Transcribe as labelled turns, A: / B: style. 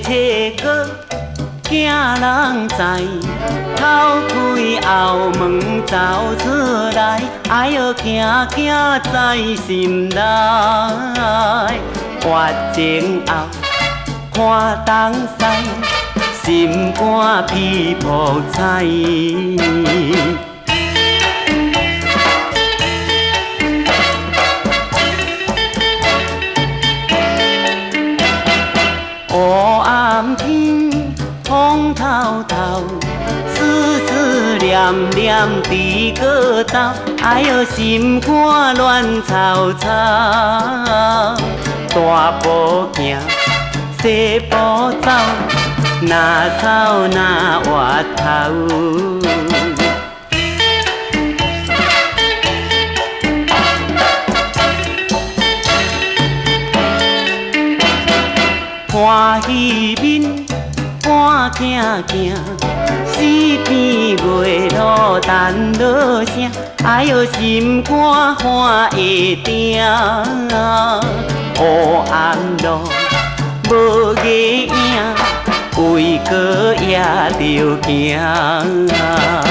A: 切果，惊人知。偷开后门走出来，哎呦，惊惊在心内。月前后看东西，心肝皮破彩。黑暗天，风透透，思思念念伫个斗，哎呦，心肝乱糟糟。大步行，小步走，哪走哪歪头。欢喜面，半惊惊，四边月路等落声，哎呦心肝欢会定，黑暗路无月影，为哥也着行。